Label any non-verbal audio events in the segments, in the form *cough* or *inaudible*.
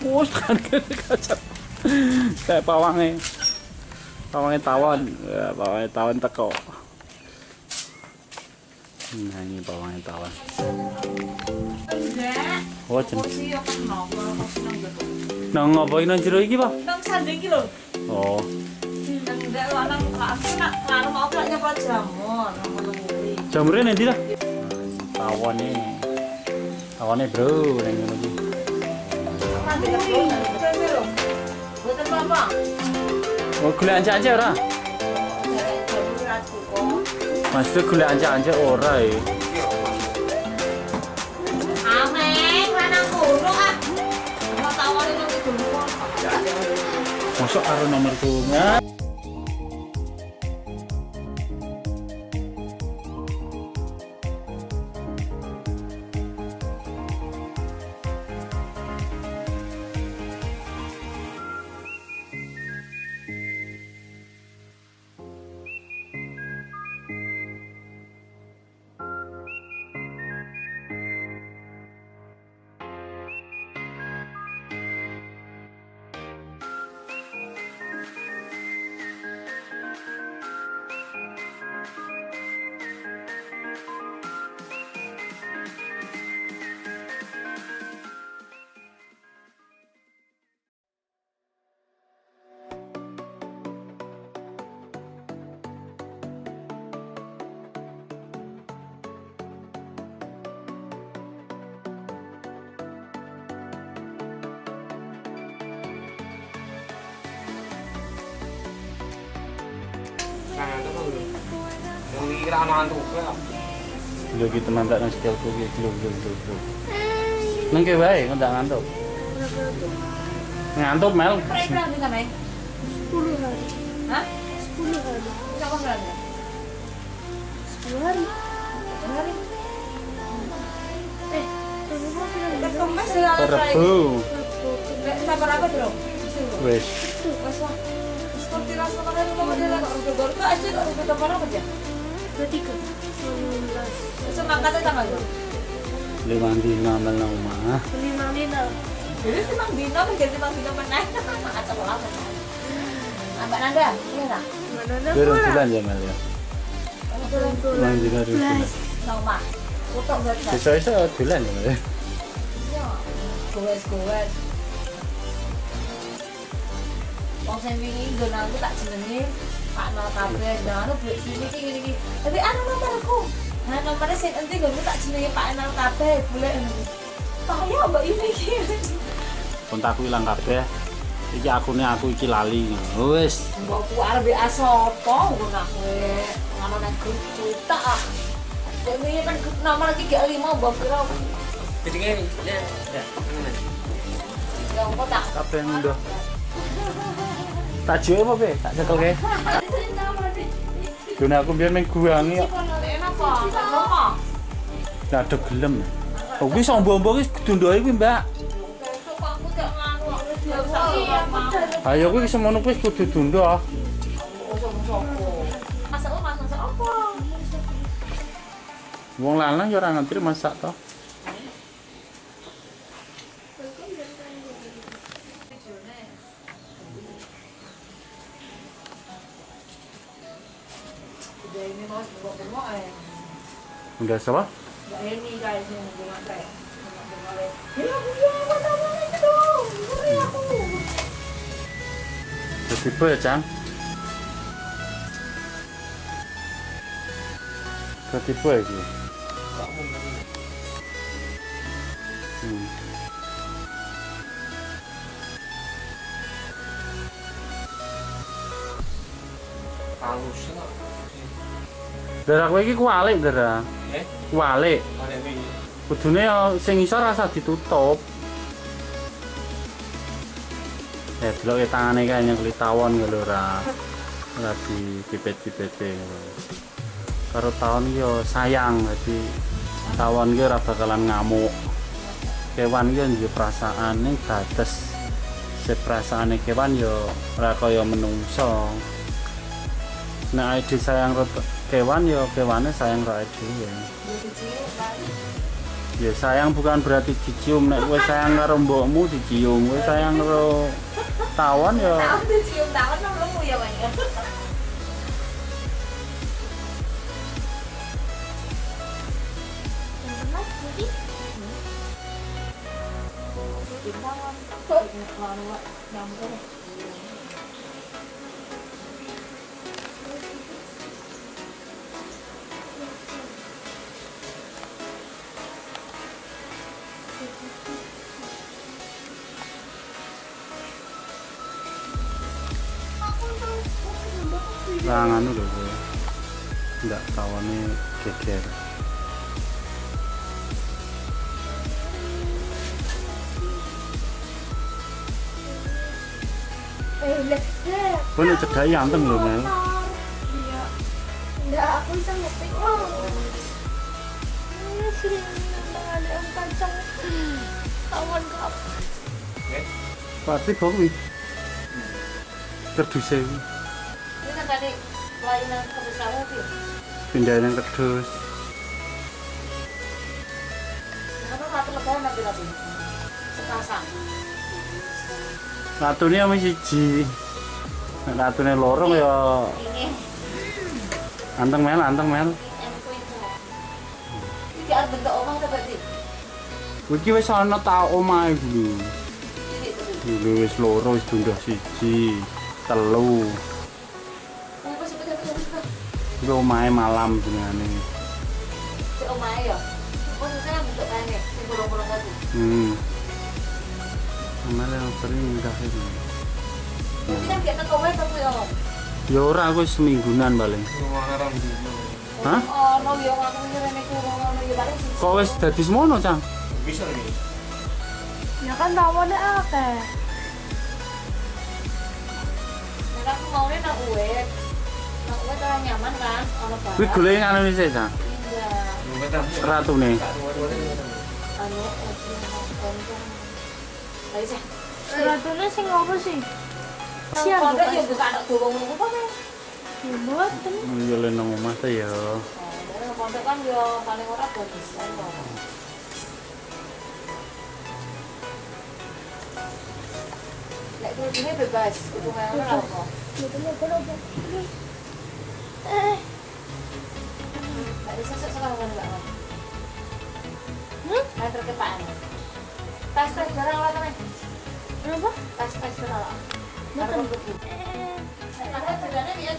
Wus kan kene kacau. Kayak pawange. Pawange tawon. Ya, pawange tawon teko. Nah, ini pawange tawon. Oh, jen. Kursi yo nongol kursi nang ngopo iki nang jero iki, Pak? Nang sanding iki lho. Oh, Nang ndak lho nang aku nak karo mau nyapa jamur jamure nanti lah. Tawone. Tawone, Bro, nang ngono iki. Anjak-anjak? Dari jamur ra cukup. Maksudnya golek anjak-anjak ora ya. Ameng ra nang kono ah. Mau tawone nang kono. Masuk karo nomorku. Nah. Lho iki teman tak nang iki lho lho lho. lho. Nang ke wae ndak ngantuk. Ngantuk Mel. Berapa Ameng? 10 hari Hah? 10 hari Berapa berapa? 10 hari Hari. eh Kan Rebu. Sabar apa, Bro? Wis. Wes rasa makan rumah apa 19 Wes mangkatnya tanggal bro. Lima dina mel nang omah. lima lima Jadi timang dino kan jadi timang dino meneh. Acak lah. Mbak iya bola bulan ya Mel ya. bulan Nang dina rusuh. Nang mak. Kutok bisa. Bisa-bisa ya ya. Iya. Gowes Wong sing wingi nggon aku tak jenenge Pak Nol kabeh. Nah, anu duit sini iki ngene iki. Tapi anu nomorku. Nah, nomornya sing endi nggonku tak jenenge Pak Nol kabeh, boleh ngono. Bahaya mbak ini iki. Kontakku ilang kabeh. Iki akune aku iki lali. Wis. Mbok ku arep asopo ngono aku. Ngono nek grup cerita ah. Dene kan nomor iki gak lima mbok kira. Jadi ya, ya, ini. Ya engko tak. Kabeh ndoh. *laughs* Tak jual apa, Be? Tak cekel ke? Dene aku biyen ning guangi kok. Ngono. Ndak ada gelem. Oh, kuwi sombo-sombo kuwi dundhoe kuwi, Mbak. Ayo kuwi semono kuwi kudu dundo. Masak apa? Wong lanang ya ora ngerti masak to. Itu dong. Ngeri aku. Tipe ya, Cang. Ketipu ya. Hmm. Halusnya. Darah kowe iki kualik, Darah. Eh, ini. Kudune ya sing isor rasa ditutup. Ya delok tangane kae nyengkli tawon ngono ora. Ora di pipet-pipete. Karo tawon yo sayang dadi tawon ki ora bakalan ngamuk. Kewan ki yo perasaan ning dados seperasaane kewan yo ora kaya menungso. Nek ide sayang karo kewan yo kewane sayang karo dhewe. Ya sayang bukan berarti dicium nek kowe sayang karo mbokmu dicium, kowe sayang karo tawon ya Tawon tuh cium tawon nang lemu ya banyak. Benar tangan lho kowe. Ndak tawone geger. eh. Kowe nek cedhaki anteng lho, Mel. Iya. Enggak, aku bisa ngetik. Oh. Ini sering ada yang kacang. Kawan kap. Pasti kok kuwi. Kerduse Ini kan tadi pelayanan kebesaran tuh. pindahin yang kerdus. Karena mati lebaran nanti lagi. Sepasang. Ratune ama siji. Nek Ratune loro ya anteng mel, anteng mel. harus bentuk ki wis ana ta. Jadi itu. Dulu wis loro wis siji, telu. Kuwi omahe malam jenengane. Si omae ya. Tadi. Hmm. Amale sering ini. Ini kan tapi ya. Ya ora aku wis seminggunan paling. Hah? Oh, no yo ngono iki rene ku ngono yo paling. Kok wis dadi semono, Cang? Bisa nih. Ya kan tawannya akeh. Nek aku maune nang uwet. Nyaman kan. Kuwi golek ngene wis, Cang. Iya. Betul. Ratune. Anu, koncong. Ayo sih. Ratunya sing apa sih? Siap Pondok bukan? yo buka anak kok. Ya boten. Ya le nang omah ta ya. Oh, pondok kan yo paling ora. Lek kuwi bebas, kudu ngono? Eh, Gak bisa sesek sekarang kan. Hmm? Nah. Eh, dia ya.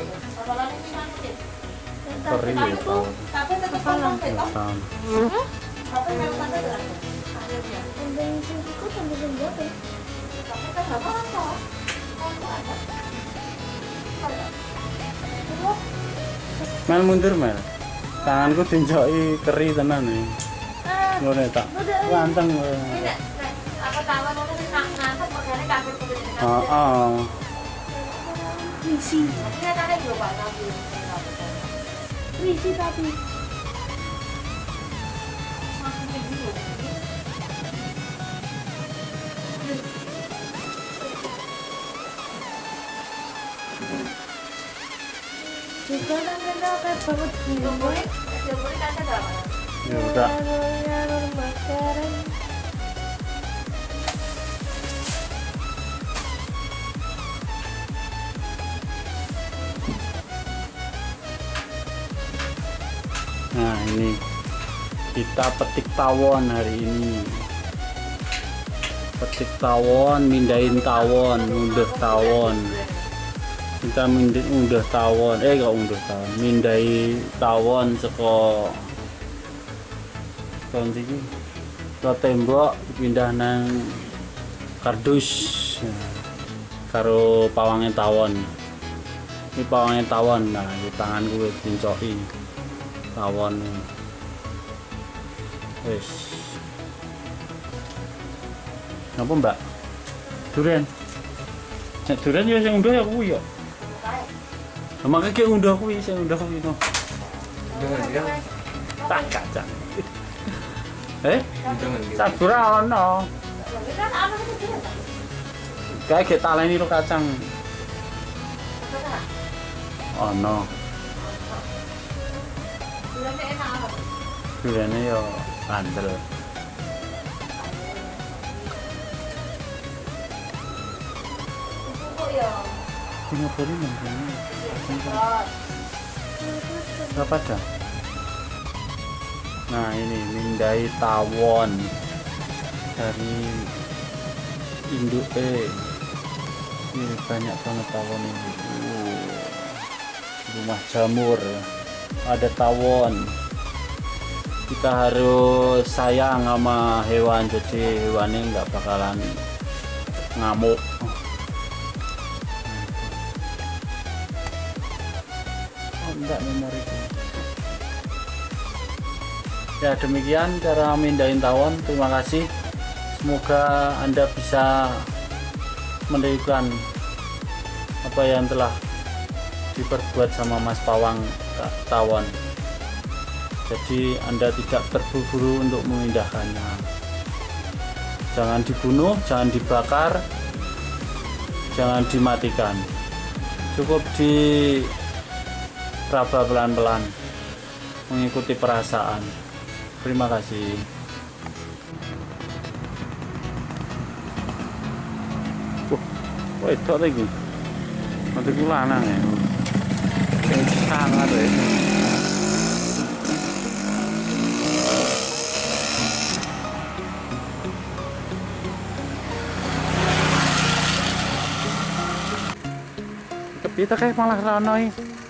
Tapi tetap Ya. Tapi kan Mel mundur, Mel. Tanganku dinjoki keri tenan nih. Eh, Ngono tak. Nek apa tawon itu sih nak ngantuk makanya kafe putih ini kan. Heeh. Wisi. Ini juga pak nabi. Wisi tapi. Nah, ini kita petik tawon hari ini. Petik tawon, mindahin tawon, unduh tawon. Kita mindahin unduh tawon, eh gak unduh tawon, mindai tawon seko tahun ke tembok pindah nang kardus. Karo pawangnya tawon. Ini pawangnya tawon. Nah di tangan gue dincoki. Tawon. Wis. Apa mbak? Durian Nek durian ya sing unduh ya kuwi ya sama kita udah kuwi, sing udah kuwi gitu. to. Tak kacang. Eh? Kayak kita lain lo kacang. oh no, enak apa? Yo bandel. Kok yo Singapura ini. Berapa jam? Nah ini mindai tawon dari induk E. Ini banyak banget tawon ini. Rumah jamur, ada tawon. Kita harus sayang sama hewan, jadi hewan ini nggak bakalan ngamuk. Ya demikian cara mindahin tawon. Terima kasih. Semoga Anda bisa menirukan apa yang telah diperbuat sama Mas Pawang Tawon. Jadi Anda tidak terburu-buru untuk memindahkannya. Jangan dibunuh, jangan dibakar, jangan dimatikan. Cukup di raba pelan-pelan mengikuti perasaan. Terima kasih. Wah, itu lagi. Nanti ku lanang ya. Yang sangat ya. Kepita kayak malah rono iki.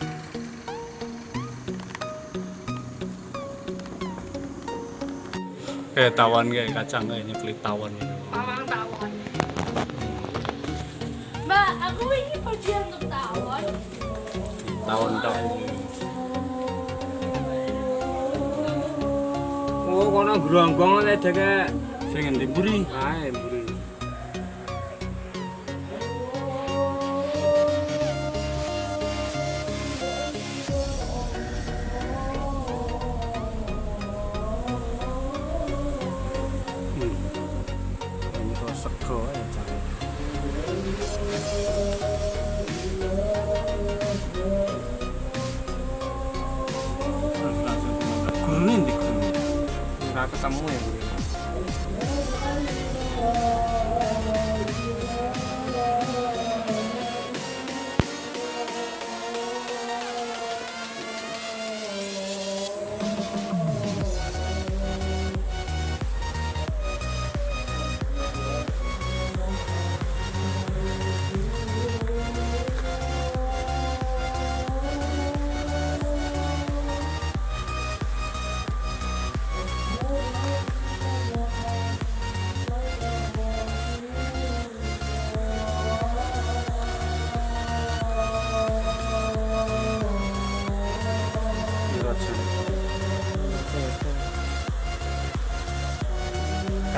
Kayak tawon kayak kacang kayak nyeklit tawon gitu. Pawang tawon. Mbak, aku ini pergi untuk tawon. tawon tawon Oh, kono grongkong ada kayak sing endi buri ae mburi. Enggak ketemu ya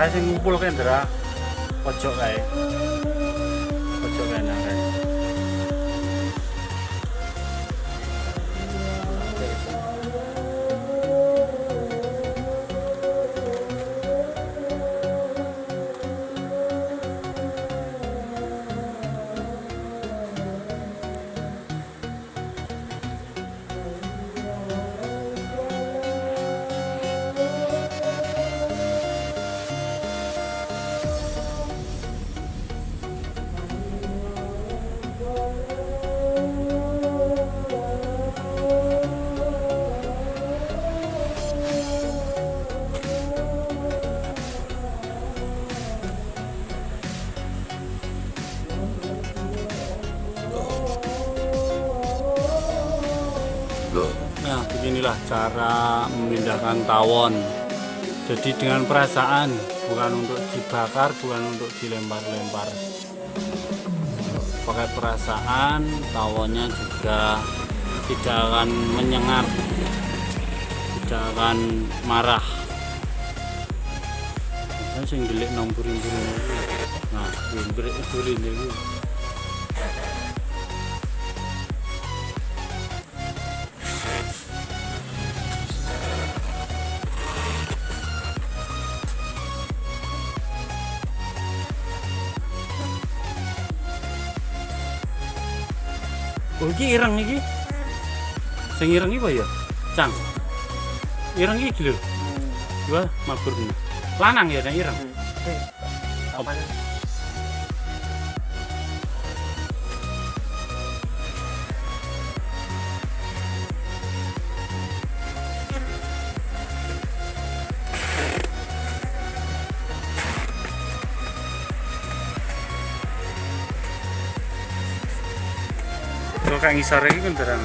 Kayak sing ngumpul kae ndra pojok kae. Beginilah cara memindahkan tawon. Jadi dengan perasaan, bukan untuk dibakar, bukan untuk dilempar-lempar. Pakai perasaan, tawonnya juga tidak akan menyengat, tidak akan marah. Kan sing delik. Nah, buring itu. Iki ireng iki. Sing ireng iki apa ya? Cang. Ireng iki lho. Dua mabur ini. Lanang ya nek ireng. Apanya? Kang ngisore iki kendaraan.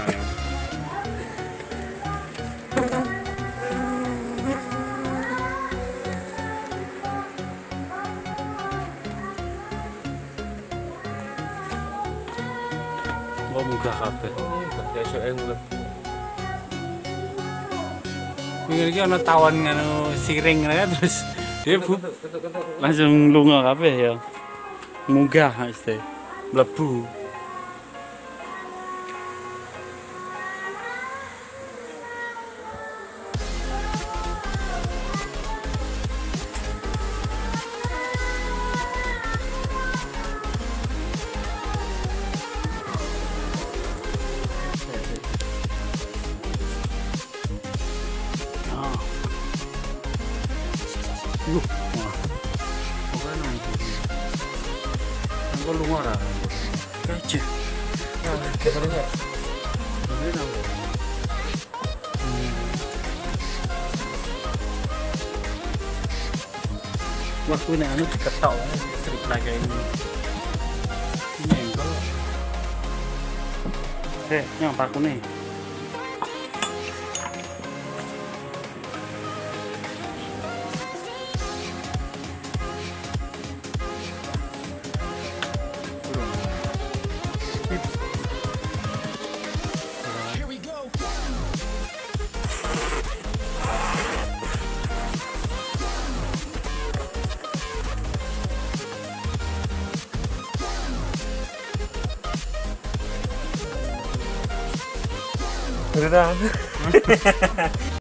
Kok munggah kabeh. Yang mulai. Pinggir iki ana tawon ngono siring ngono ya, terus dia bu langsung lunga kabeh ya. Munggah mesti. Mlebu. Kece. Lihat. Ini anu diketok strip lagi ini. Ini engko. Eh, yang pakune. verdade. *laughs*